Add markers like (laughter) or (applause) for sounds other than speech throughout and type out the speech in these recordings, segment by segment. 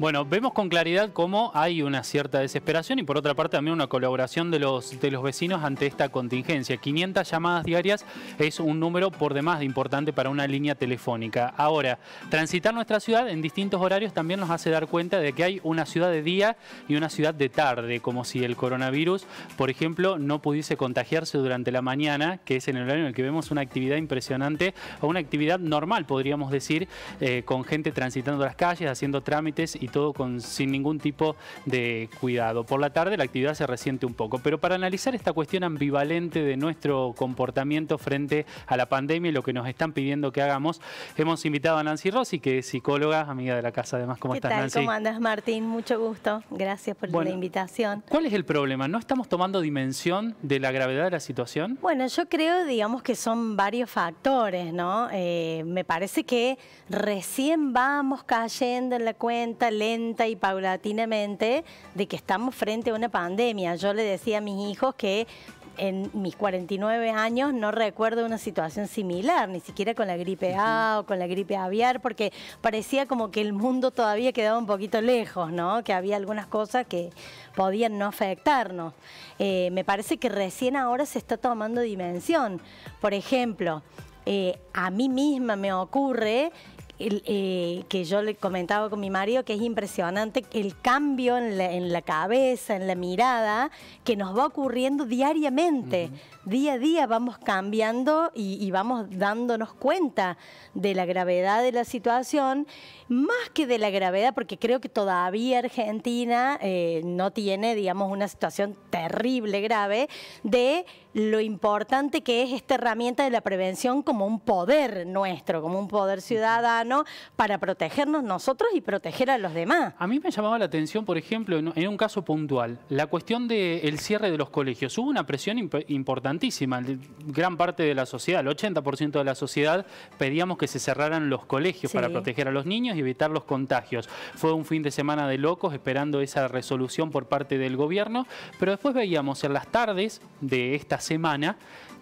Bueno, vemos con claridad cómo hay una cierta desesperación y por otra parte también una colaboración de los, de los vecinos ante esta contingencia. 500 llamadas diarias es un número por demás de importante para una línea telefónica. Ahora, transitar nuestra ciudad en distintos horarios también nos hace dar cuenta de que hay una ciudad de día y una ciudad de tarde, como si el coronavirus, por ejemplo, no pudiese contagiarse durante la mañana, que es en el horario en el que vemos una actividad impresionante o una actividad normal, podríamos decir, eh, con gente transitando las calles, haciendo trámites y todo con, sin ningún tipo de cuidado. Por la tarde la actividad se resiente un poco, pero para analizar esta cuestión ambivalente de nuestro comportamiento frente a la pandemia y lo que nos están pidiendo que hagamos, hemos invitado a Nancy Rossi, que es psicóloga, amiga de la casa además. ¿Cómo estás, tal? Nancy? ¿Cómo andas, Martín? Mucho gusto. Gracias por la invitación. ¿Cuál es el problema? ¿No estamos tomando dimensión de la gravedad de la situación? Bueno, yo creo, digamos, que son varios factores, ¿no? Eh, me parece que recién vamos cayendo en la cuenta lenta y paulatinamente de que estamos frente a una pandemia. Yo le decía a mis hijos que en mis 49 años no recuerdo una situación similar, ni siquiera con la gripe A o con la gripe aviar, porque parecía como que el mundo todavía quedaba un poquito lejos, ¿no? Que había algunas cosas que podían no afectarnos. Eh, me parece que recién ahora se está tomando dimensión. Por ejemplo, eh, a mí misma me ocurre eh, que yo le comentaba con mi marido que es impresionante el cambio en la, cabeza, en la mirada, que nos va ocurriendo diariamente. Día a día vamos cambiando y, vamos dándonos cuenta de la gravedad de la situación, más que de la gravedad, porque creo que todavía Argentina eh, no tiene, digamos, una situación terrible, grave, de lo importante que es esta herramienta de la prevención como un poder nuestro, como un poder ciudadano para protegernos nosotros y proteger a los demás. A mí me llamaba la atención, por ejemplo, en, un caso puntual, la cuestión del cierre de los colegios. Hubo una presión importantísima. Gran parte de la sociedad, el 80% de la sociedad, pedíamos que se cerraran los colegios para proteger a los niños y evitar los contagios. Fue un fin de semana de locos esperando esa resolución por parte del gobierno, pero después veíamos en las tardes de esta semana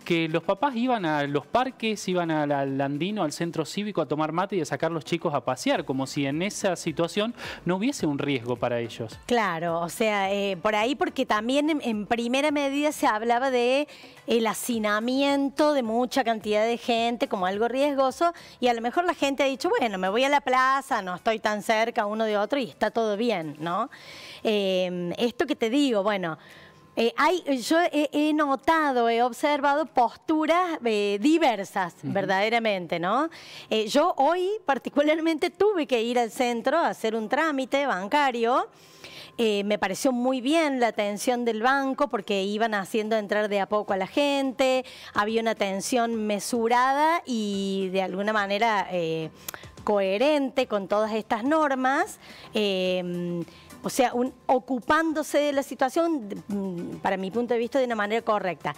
que los papás iban a los parques, iban al andino, al centro cívico a tomar mate y a sacar los chicos a pasear, como si en esa situación no hubiese un riesgo para ellos. Claro, o sea, eh, por ahí porque también en, primera medida se hablaba de el hacinamiento de mucha cantidad de gente como algo riesgoso y a lo mejor la gente ha dicho, bueno, me voy a la plaza, no estoy tan cerca uno de otro y está todo bien, ¿no? Eh, esto que te digo, bueno, eh, hay, yo he, notado, he observado posturas eh, diversas, verdaderamente, ¿no? Eh, yo hoy particularmente tuve que ir al centro a hacer un trámite bancario. me pareció muy bien la atención del banco porque iban haciendo entrar de a poco a la gente, había una atención mesurada y de alguna manera coherente con todas estas normas o sea, ocupándose de la situación, mm, para mi punto de vista, de una manera correcta.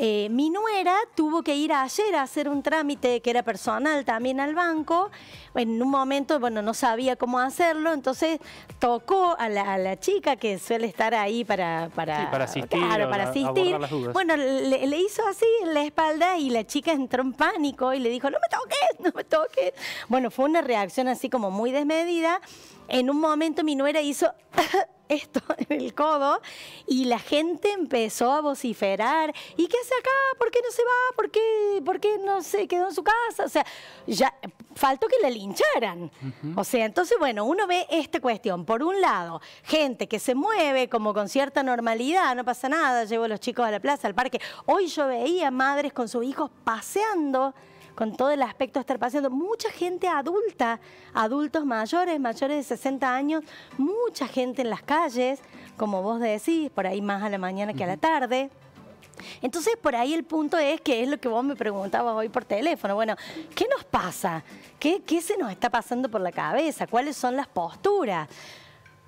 Eh, mi nuera tuvo que ir ayer a hacer un trámite que era personal también al banco. En un momento, bueno, no sabía cómo hacerlo, entonces tocó a la, chica que suele estar ahí para, para, para asistir. para asistir. Bueno, le, le, hizo así en la espalda y la chica entró en pánico y le dijo, no me toques, no me toques. Bueno, fue una reacción así como muy desmedida. En un momento mi nuera hizo (laughs) esto (laughs) en el codo y la gente empezó a vociferar. ¿Y qué hace acá? ¿Por qué no se va? ¿Por qué, por qué no se quedó en su casa? O sea, ya faltó que la lincharan. O sea, entonces, bueno, uno ve esta cuestión. Por un lado, gente que se mueve como con cierta normalidad, no pasa nada, llevo a los chicos a la plaza, al parque. Hoy yo veía madres con sus hijos paseando con todo el aspecto de estar paseando. Mucha gente adulta, adultos mayores, mayores de 60 años, mucha gente en las calles, como vos decís, por ahí más a la mañana que a la tarde. Entonces, por ahí el punto es que es lo que vos me preguntabas hoy por teléfono. Bueno, ¿qué nos pasa? ¿Qué, qué se nos está pasando por la cabeza? ¿Cuáles son las posturas?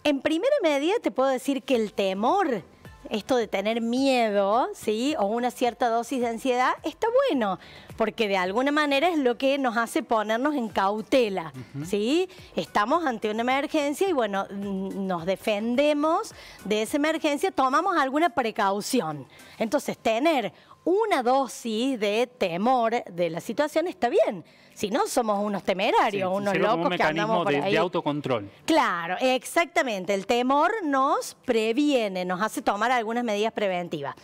En primera medida te puedo decir que el temor esto de tener miedo, ¿sí? O una cierta dosis de ansiedad, está bueno, porque de alguna manera es lo que nos hace ponernos en cautela, ¿sí? Estamos ante una emergencia y bueno, nos defendemos de esa emergencia, tomamos alguna precaución. Entonces, tener una dosis de temor de la situación está bien. Si no, somos unos temerarios, unos locos un mecanismo que de, de autocontrol. Claro, exactamente. El temor nos previene, nos hace tomar algunas medidas preventivas.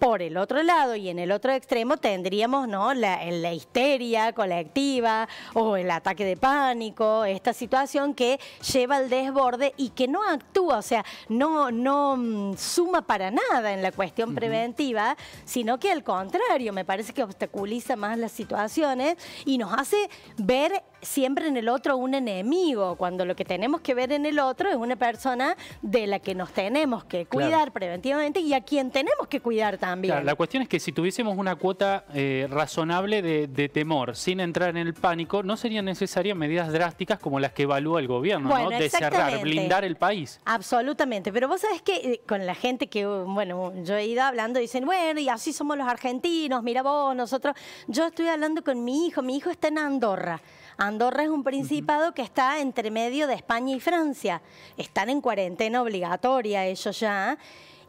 Por el otro lado y en el otro extremo tendríamos ¿no? la, la histeria colectiva o el ataque de pánico, esta situación que lleva al desborde y que no actúa, o sea, no, no mm, suma para nada en la cuestión preventiva, sino que al contrario, me parece que obstaculiza más las situaciones y nos hace ver siempre en el otro un enemigo, cuando lo que tenemos que ver en el otro es una persona de la que nos tenemos que cuidar preventivamente y a quien tenemos que cuidar también. la cuestión es que si tuviésemos una cuota eh, razonable de, temor, sin entrar en el pánico, no serían necesarias medidas drásticas como las que evalúa el gobierno, ¿no? De cerrar, blindar el país. Absolutamente, pero vos sabés que eh, con la gente que, bueno, yo he ido hablando, dicen, bueno, y así somos los argentinos, mira vos, nosotros, yo estoy hablando con mi hijo, mi hijo está en Andorra. Andorra es un principado que está entre medio de España y Francia. Están en cuarentena obligatoria ellos ya.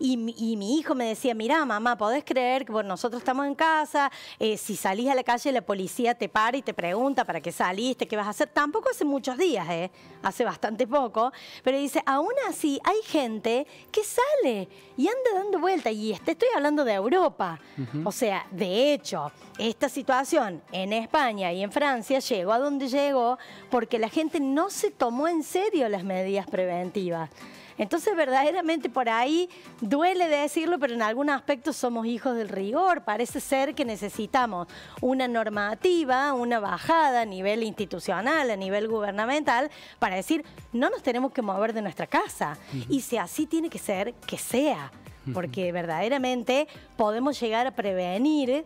Y, mi hijo me decía, mira, mamá, ¿podés creer que nosotros estamos en casa? Eh, si salís a la calle, la policía te para y te pregunta para qué saliste, qué vas a hacer. Tampoco hace muchos días, ¿eh? hace bastante poco. Pero dice, aún así hay gente que sale y anda dando vueltas. Y te estoy hablando de Europa. O sea, de hecho, esta situación en España y en Francia llegó a donde llegó porque la gente no se tomó en serio las medidas preventivas. Entonces, verdaderamente por ahí duele decirlo, pero en algún aspecto somos hijos del rigor. Parece ser que necesitamos una normativa, una bajada a nivel institucional, a nivel gubernamental, para decir, no nos tenemos que mover de nuestra casa. Y si así tiene que ser, que sea. Porque verdaderamente podemos llegar a prevenir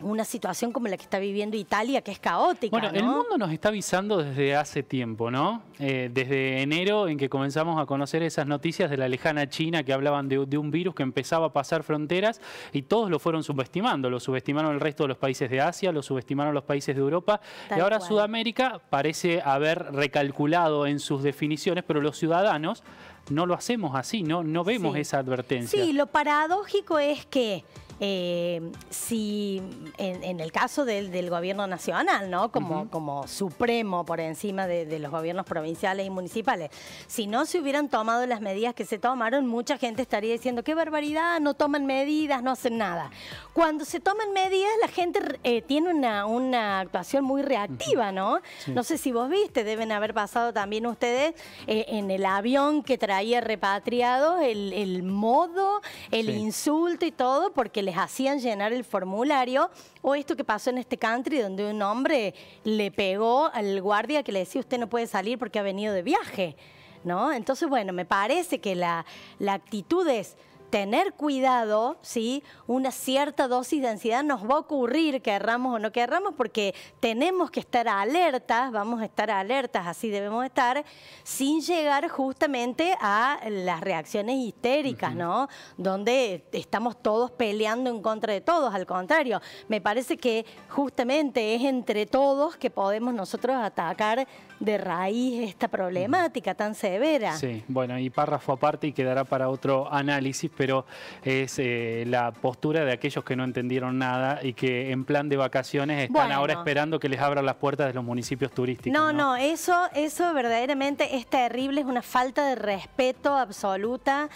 una situación como la que está viviendo Italia, que es caótica. Bueno, el mundo nos está avisando desde hace tiempo, ¿no? Eh, desde enero, en que comenzamos a conocer esas noticias de la lejana China que hablaban de, un virus que empezaba a pasar fronteras y todos lo fueron subestimando. Lo subestimaron el resto de los países de Asia, lo subestimaron los países de Europa y ahora Sudamérica parece haber recalculado en sus definiciones, pero los ciudadanos no lo hacemos así, no, no vemos esa advertencia. Sí, lo paradójico es que eh, si en, el caso del, gobierno nacional, ¿no? Como, como supremo por encima de, los gobiernos provinciales y municipales, si no se hubieran tomado las medidas que se tomaron, mucha gente estaría diciendo, qué barbaridad, no toman medidas, no hacen nada. Cuando se toman medidas, la gente eh, tiene una, una, actuación muy reactiva, ¿no? No sé si vos viste, deben haber pasado también ustedes eh, en el avión que traía repatriado el, modo, el insulto y todo, porque les hacían llenar el formulario, o esto que pasó en este country donde un hombre le pegó al guardia que le decía usted no puede salir porque ha venido de viaje. ¿No? Entonces, bueno, me parece que la, la actitud es tener cuidado, ¿sí? Una cierta dosis de ansiedad nos va a ocurrir, querramos o no querramos, porque tenemos que estar alertas, vamos a estar alertas, así debemos estar, sin llegar justamente a las reacciones histéricas, ¿no? Donde estamos todos peleando en contra de todos, al contrario, me parece que justamente es entre todos que podemos nosotros atacar de raíz esta problemática tan severa. Sí, bueno, y párrafo aparte y quedará para otro análisis, pero es eh, la postura de aquellos que no entendieron nada y que en plan de vacaciones están ahora esperando que les abran las puertas de los municipios turísticos. No, no, eso, eso verdaderamente es terrible, es una falta de respeto absoluta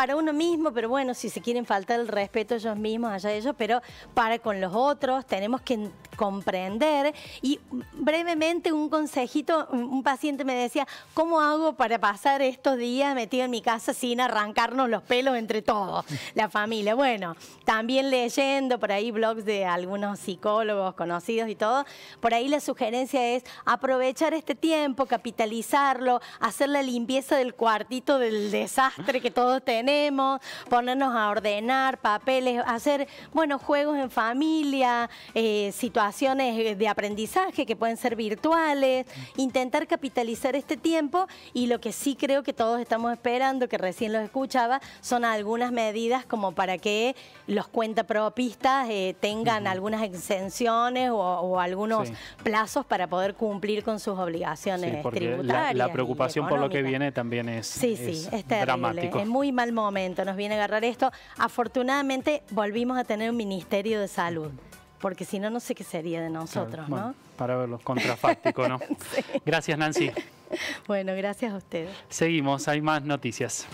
para uno mismo, pero bueno, si se quieren faltar el respeto ellos mismos, allá ellos, pero para con los otros tenemos que comprender. Y brevemente un consejito, un paciente me decía, ¿cómo hago para pasar estos días metido en mi casa sin arrancarnos los pelos entre todos, la familia? Bueno, también leyendo por ahí blogs de algunos psicólogos conocidos y todo, por ahí la sugerencia es aprovechar este tiempo, capitalizarlo, hacer la limpieza del cuartito del desastre que todos tenemos, ponernos a ordenar papeles, hacer, bueno, juegos en familia, eh, situaciones de aprendizaje que pueden ser virtuales, intentar capitalizar este tiempo y lo que sí creo que todos estamos esperando, que recién los escuchaba, son algunas medidas como para que los cuentapropistas eh, tengan algunas exenciones o, algunos plazos para poder cumplir con sus obligaciones tributarias. La, preocupación por lo que viene también es, sí, sí, es, es dramático. Es muy mal momento nos viene a agarrar esto. Afortunadamente volvimos a tener un Ministerio de Salud, porque si no, no sé qué sería de nosotros, ¿no? Para verlo, (laughs) contrafáctico, ¿no? Gracias, Nancy. Bueno, gracias a ustedes. Seguimos, hay más noticias.